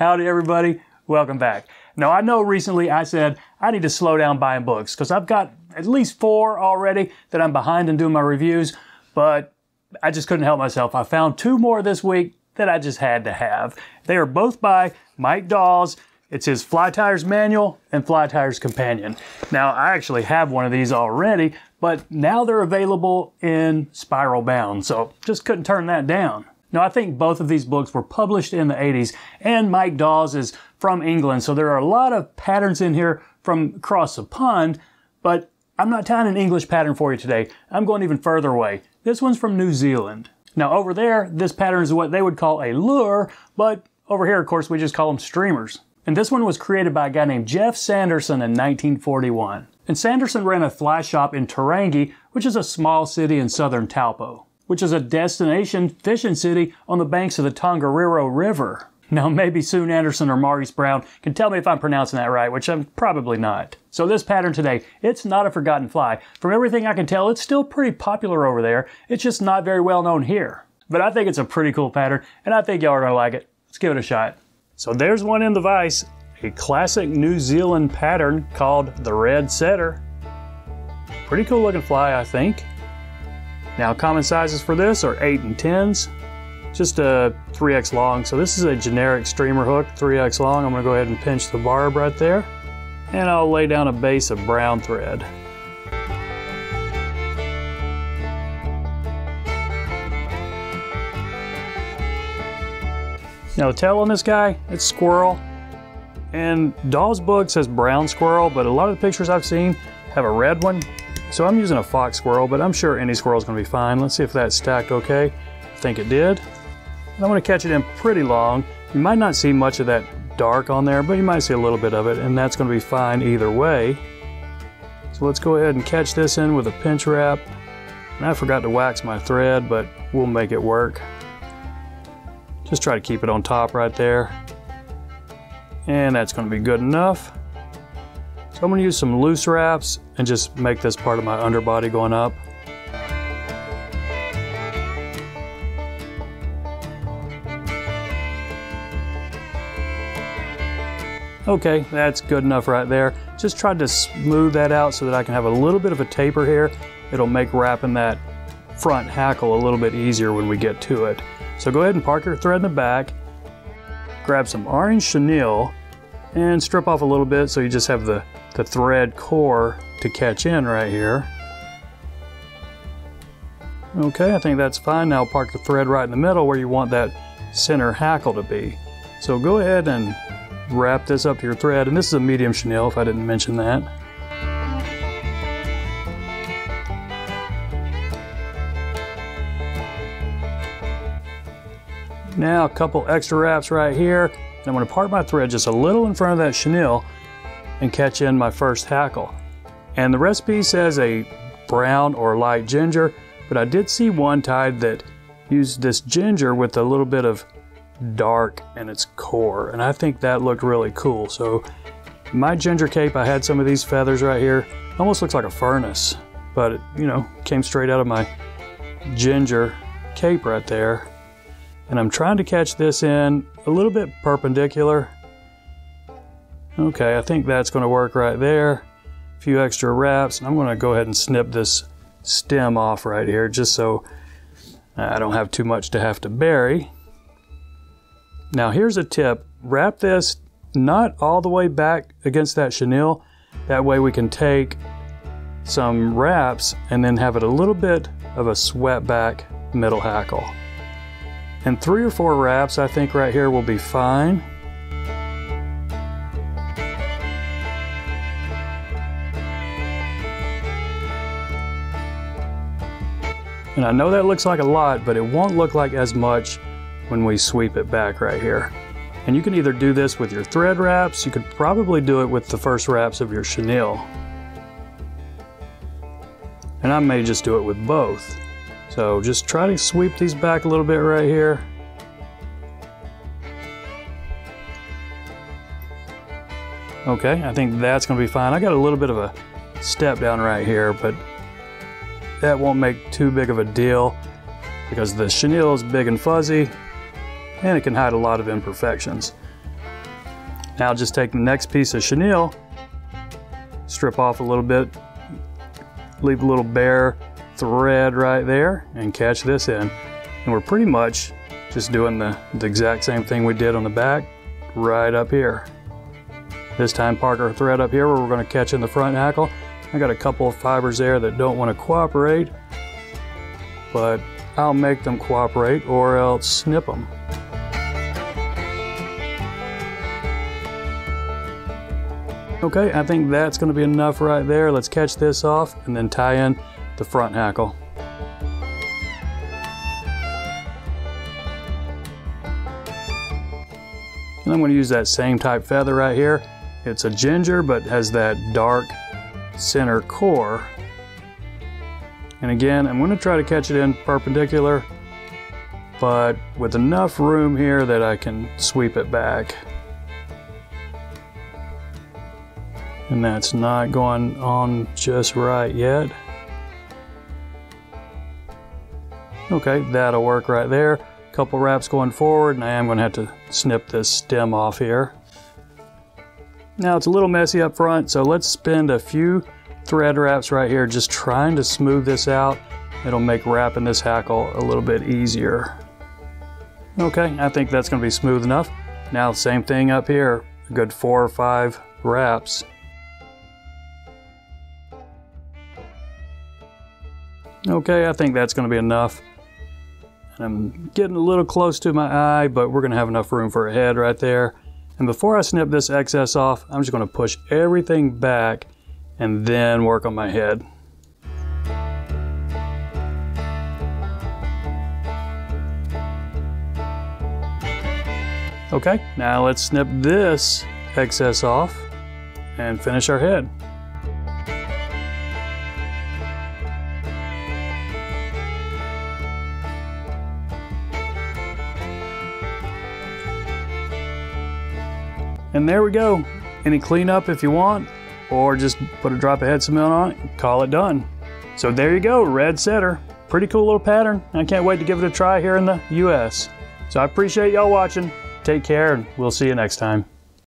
Howdy, everybody. Welcome back. Now, I know recently I said I need to slow down buying books because I've got at least four already that I'm behind in doing my reviews, but I just couldn't help myself. I found two more this week that I just had to have. They are both by Mike Dawes. It's his Fly Tier's Manual and Fly Tier's Companion. Now, I actually have one of these already, but now they're available in spiral bound, so just couldn't turn that down. Now, I think both of these books were published in the 80s, and Mike Dawes is from England, so there are a lot of patterns in here from across the pond, but I'm not tying an English pattern for you today. I'm going even further away. This one's from New Zealand. Now, over there, this pattern is what they would call a lure, but over here, of course, we just call them streamers. And this one was created by a guy named Geoff Sanderson in 1941. And Sanderson ran a fly shop in Turangi, which is a small city in southern Taupo which is a destination fishing city on the banks of the Tongariro River. Now, maybe Sue Anderson or Maurice Brown can tell me if I'm pronouncing that right, which I'm probably not. So this pattern today, it's not a forgotten fly. From everything I can tell, it's still pretty popular over there. It's just not very well known here. But I think it's a pretty cool pattern, and I think y'all are gonna like it. Let's give it a shot. So there's one in the vise, a classic New Zealand pattern called the Red Setter. Pretty cool looking fly, I think. Now common sizes for this are 8 and 10s, just a 3x long. So this is a generic streamer hook, 3x long. I'm going to go ahead and pinch the barb right there. And I'll lay down a base of brown thread. Now the tail on this guy, it's squirrel. And Dawes book says brown squirrel, but a lot of the pictures I've seen have a red one. So I'm using a fox squirrel, but I'm sure any squirrel is going to be fine. Let's see if that stacked okay. I think it did. And I'm going to catch it in pretty long. You might not see much of that dark on there, but you might see a little bit of it, and that's going to be fine either way. So let's go ahead and catch this in with a pinch wrap. And I forgot to wax my thread, but we'll make it work. Just try to keep it on top right there. And that's going to be good enough. So I'm going to use some loose wraps and just make this part of my underbody going up. Okay, that's good enough right there. Just tried to smooth that out so that I can have a little bit of a taper here. It'll make wrapping that front hackle a little bit easier when we get to it. So go ahead and park your thread in the back, grab some orange chenille, and strip off a little bit so you just have the the thread core to catch in right here. Okay, I think that's fine. Now park the thread right in the middle where you want that center hackle to be. So go ahead and wrap this up to your thread. And this is a medium chenille if I didn't mention that. Now a couple extra wraps right here. And I'm going to part my thread just a little in front of that chenille and catch in my first hackle. And the recipe says a brown or light ginger, but I did see one tied that used this ginger with a little bit of dark in its core, and I think that looked really cool. So my ginger cape, I had some of these feathers right here. Almost looks like a furnace, but it, you know, came straight out of my ginger cape right there. And I'm trying to catch this in a little bit perpendicular Okay, I think that's going to work right there. A few extra wraps, and I'm going to go ahead and snip this stem off right here just so I don't have too much to have to bury. Now here's a tip. Wrap this not all the way back against that chenille. That way we can take some wraps and then have it a little bit of a swept back middle hackle. And three or four wraps I think right here will be fine. And I know that looks like a lot, but it won't look like as much when we sweep it back right here. And you can either do this with your thread wraps, you could probably do it with the first wraps of your chenille. And I may just do it with both. So just try to sweep these back a little bit right here. Okay, I think that's gonna be fine. I got a little bit of a step down right here, but that won't make too big of a deal because the chenille is big and fuzzy and it can hide a lot of imperfections. Now just take the next piece of chenille, strip off a little bit, leave a little bare thread right there and catch this in. And we're pretty much just doing the, the exact same thing we did on the back right up here. This time park our thread up here where we're going to catch in the front hackle. I got a couple of fibers there that don't want to cooperate, but I'll make them cooperate or else snip them. Okay, I think that's going to be enough right there. Let's catch this off and then tie in the front hackle. And I'm going to use that same type feather right here. It's a ginger, but has that dark center core. And again, I'm going to try to catch it in perpendicular, but with enough room here that I can sweep it back. And that's not going on just right yet. Okay, that'll work right there. Couple wraps going forward, and I am going to have to snip this stem off here. Now it's a little messy up front, so let's spend a few thread wraps right here just trying to smooth this out. It'll make wrapping this hackle a little bit easier. Okay, I think that's going to be smooth enough. Now same thing up here, a good four or five wraps. Okay, I think that's going to be enough. And I'm getting a little close to my eye, but we're going to have enough room for a head right there. And before I snip this excess off, I'm just going to push everything back and then work on my head. Okay, now let's snip this excess off and finish our head. And there we go. Any cleanup if you want, or just put a drop of head cement on it, call it done. So there you go, red setter. Pretty cool little pattern. I can't wait to give it a try here in the US. So I appreciate y'all watching. Take care and we'll see you next time.